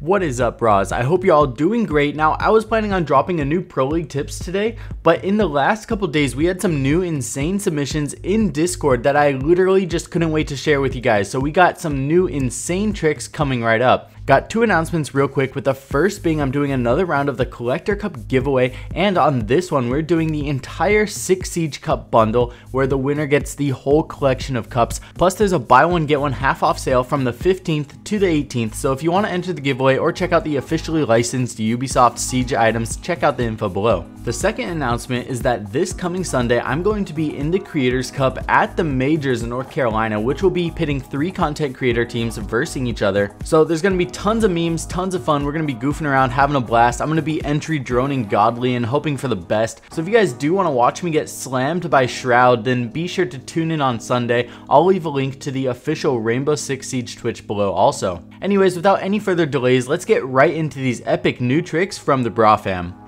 What is up, bros? I hope you're all doing great. Now, I was planning on dropping a new Pro League tips today, but in the last couple days, we had some new insane submissions in Discord that I literally just couldn't wait to share with you guys. So we got some new insane tricks coming right up. Got two announcements real quick, with the first being I'm doing another round of the Collector Cup giveaway, and on this one, we're doing the entire 6 Siege Cup bundle, where the winner gets the whole collection of cups, plus there's a buy one get one half off sale from the 15th to the 18th, so if you want to enter the giveaway or check out the officially licensed Ubisoft Siege items, check out the info below. The second announcement is that this coming Sunday, I'm going to be in the Creators Cup at the Majors in North Carolina, which will be pitting three content creator teams versing each other. So there's going to be tons of memes, tons of fun. We're to be goofing around, having a blast. I'm to be entry droning godly and hoping for the best. So if you guys do want to watch me get slammed by Shroud, then be sure to tune in on Sunday. I'll leave a link to the official Rainbow Six Siege Twitch below also. Anyways, without any further delays, let's get right into these epic new tricks from the Brah fam.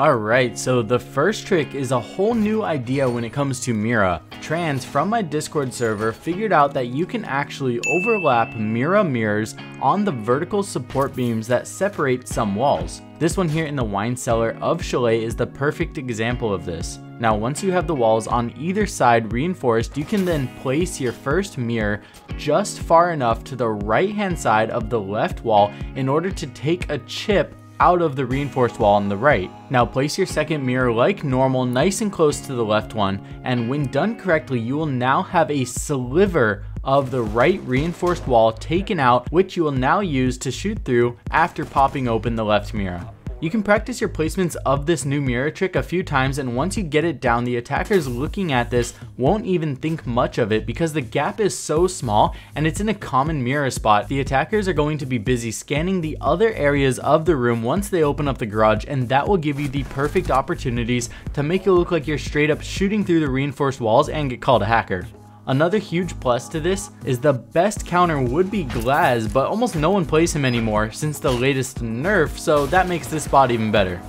Alright, so the first trick is a whole new idea when it comes to Mira. Tranz from my Discord server figured out that you can actually overlap Mira mirrors on the vertical support beams that separate some walls. This one here in the wine cellar of Chalet is the perfect example of this. Now once you have the walls on either side reinforced, you can then place your first mirror just far enough to the right hand side of the left wall in order to take a chip out of the reinforced wall on the right. Now place your second mirror like normal nice and close to the left one and when done correctly you will now have a sliver of the right reinforced wall taken out which you will now use to shoot through after popping open the left mirror. You can practice your placements of this new mirror trick a few times and once you get it down, the attackers looking at this won't even think much of it because the gap is so small and it's in a common mirror spot. The attackers are going to be busy scanning the other areas of the room once they open up the garage and that will give you the perfect opportunities to make it look like you're straight up shooting through the reinforced walls and get called a hacker. Another huge plus to this is the best counter would be Glaz, but almost no one plays him anymore since the latest nerf, so that makes this spot even better.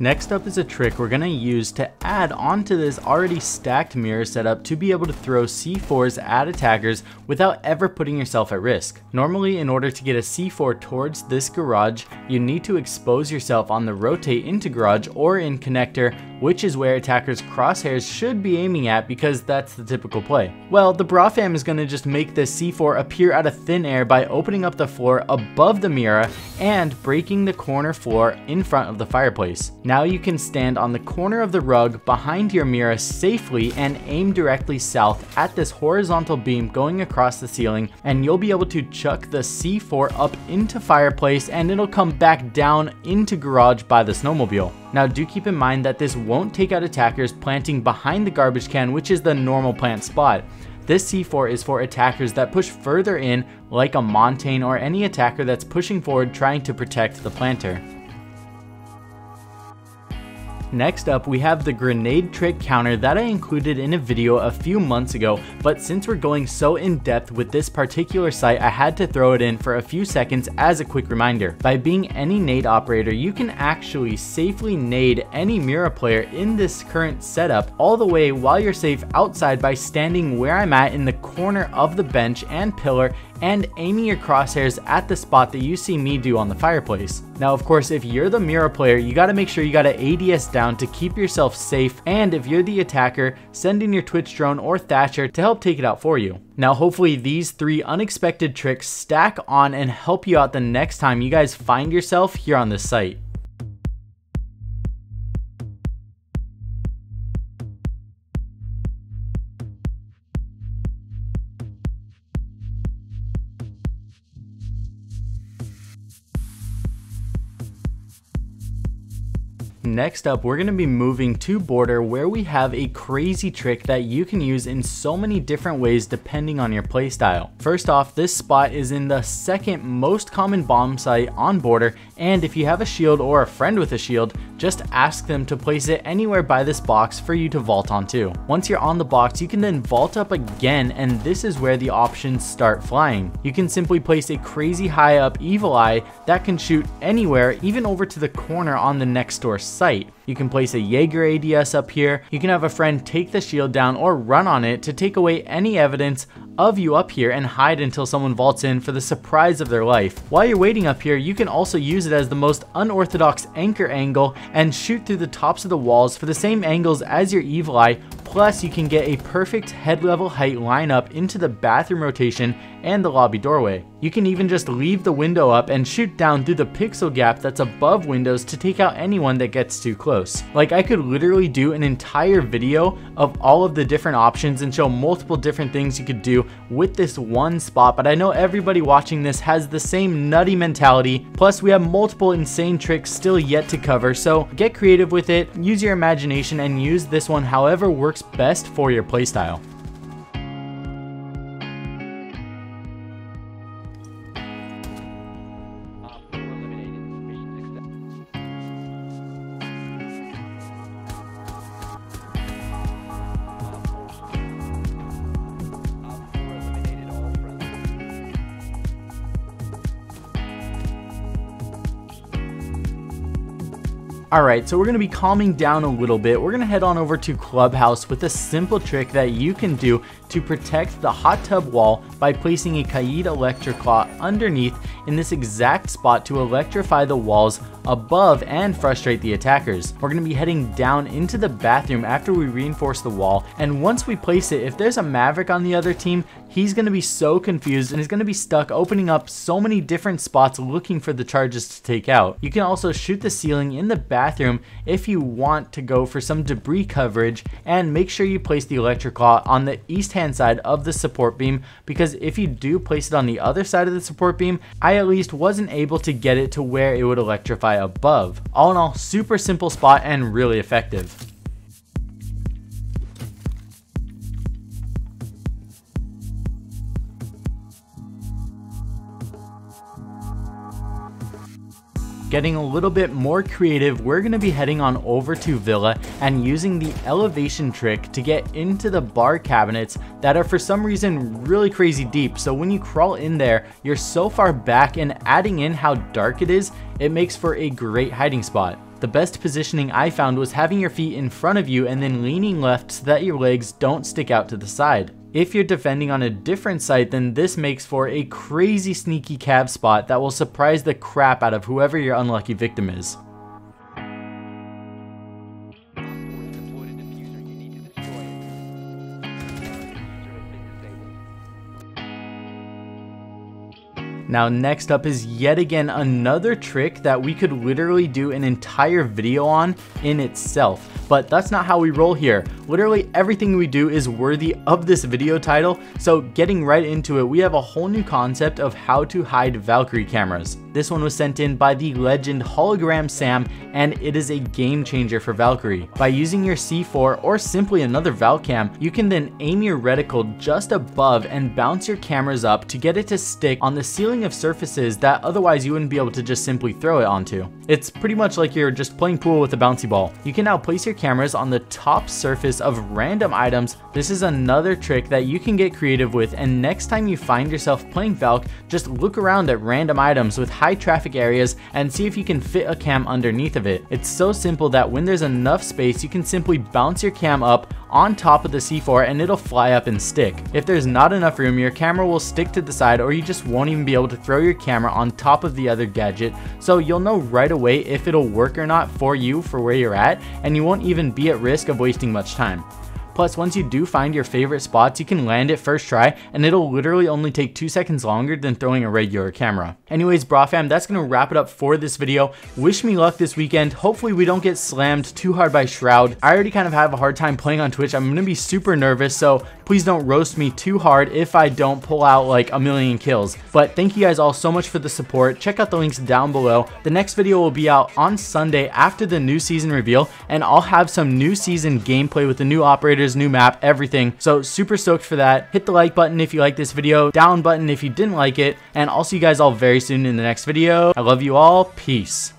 Next up is a trick we're going to use to add onto this already stacked mirror setup to be able to throw C4s at attackers without ever putting yourself at risk. Normally in order to get a C4 towards this garage, you need to expose yourself on the rotate into garage or in connector, which is where attackers crosshairs should be aiming at because that's the typical play. Well, the Brah fam is going to just make this C4 appear out of thin air by opening up the floor above the mirror and breaking the corner floor in front of the fireplace. Now you can stand on the corner of the rug behind your mirror safely and aim directly south at this horizontal beam going across the ceiling and you'll be able to chuck the C4 up into fireplace and it'll come back down into garage by the snowmobile. Now do keep in mind that this won't take out attackers planting behind the garbage can which is the normal plant spot. This C4 is for attackers that push further in like a Montagne or any attacker that's pushing forward trying to protect the planter. Next up, we have the grenade trick counter that I included in a video a few months ago, but since we're going so in depth with this particular site, I had to throw it in for a few seconds as a quick reminder. By being any nade operator, you can actually safely nade any Mira player in this current setup all the way while you're safe outside by standing where I'm at in the corner of the bench and pillar and aiming your crosshairs at the spot that you see me do on the fireplace. Now of course if you're the Mira player you gotta make sure you got an ADS down to keep yourself safe and if you're the attacker send in your Twitch drone or Thatcher to help take it out for you. Now hopefully these three unexpected tricks stack on and help you out the next time you guys find yourself here on this site. Next up, we're going to be moving to border where we have a crazy trick that you can use in so many different ways depending on your playstyle. First off, this spot is in the second most common bomb site on border and if you have a shield or a friend with a shield, just ask them to place it anywhere by this box for you to vault onto. Once you're on the box, you can then vault up again and this is where the options start flying. You can simply place a crazy high up evil eye that can shoot anywhere, even over to the corner on the next door site. You can place a Jaeger ADS up here, you can have a friend take the shield down or run on it to take away any evidence of you up here and hide until someone vaults in for the surprise of their life. While you're waiting up here, you can also use it as the most unorthodox anchor angle and shoot through the tops of the walls for the same angles as your evil eye Plus, you can get a perfect head level height lineup into the bathroom rotation and the lobby doorway. You can even just leave the window up and shoot down through the pixel gap that's above windows to take out anyone that gets too close. Like I could literally do an entire video of all of the different options and show multiple different things you could do with this one spot, but I know everybody watching this has the same nutty mentality. Plus, we have multiple insane tricks still yet to cover, so get creative with it, use your imagination, and use this one however works best for your playstyle. Alright, so we're going to be calming down a little bit. We're going to head on over to Clubhouse with a simple trick that you can do to protect the hot tub wall by placing a Kaid Electroclaw underneath in this exact spot to electrify the walls above and frustrate the attackers. We're going to be heading down into the bathroom after we reinforce the wall and once we place it, if there's a Maverick on the other team, he's going to be so confused and is going to be stuck opening up so many different spots looking for the charges to take out. You can also shoot the ceiling in the bathroom if you want to go for some debris coverage and make sure you place the Electroclaw on the east hand side of the support beam because if you do place it on the other side of the support beam, I at least wasn't able to get it to where it would electrify above. All in all, super simple spot and really effective. Getting a little bit more creative, we're going to be heading on over to Villa and using the elevation trick to get into the bar cabinets that are for some reason really crazy deep. So when you crawl in there, you're so far back and adding in how dark it is, it makes for a great hiding spot. The best positioning I found was having your feet in front of you and then leaning left so that your legs don't stick out to the side. If you're defending on a different site, then this makes for a crazy sneaky cab spot that will surprise the crap out of whoever your unlucky victim is. Now next up is yet again another trick that we could literally do an entire video on in itself. But that's not how we roll here. Literally everything we do is worthy of this video title, so getting right into it, we have a whole new concept of how to hide Valkyrie cameras. This one was sent in by the legend HologramSam, and it is a game changer for Valkyrie. By using your C4 or simply another Valcam, you can then aim your reticle just above and bounce your cameras up to get it to stick on the ceiling of surfaces that otherwise you wouldn't be able to just simply throw it onto. It's pretty much like you're just playing pool with a bouncy ball. You can now place your cameras on the top surface of random items. This is another trick that you can get creative with and next time you find yourself playing Valk, just look around at random items with high traffic areas and see if you can fit a cam underneath of it. It's so simple that when there's enough space, you can simply bounce your cam up on top of the C4 and it'll fly up and stick. If there's not enough room, your camera will stick to the side or you just won't even be able to throw your camera on top of the other gadget. So you'll know right away if it'll work or not for you for where you're at and you won't even be at risk of wasting much time. Plus, once you do find your favorite spots, you can land it first try, and it'll literally only take two seconds longer than throwing a regular camera. Anyways, brah fam, that's gonna wrap it up for this video. Wish me luck this weekend. Hopefully we don't get slammed too hard by Shroud. I already kind of have a hard time playing on Twitch. I'm gonna be super nervous, so please don't roast me too hard if I don't pull out like a million kills. But thank you guys all so much for the support. Check out the links down below. The next video will be out on Sunday after the new season reveal, and I'll have some new season gameplay with the new operators, new map, everything. So super stoked for that. Hit the like button if you like this video, down button if you didn't like it, and I'll see you guys all very soon in the next video. I love you all. Peace.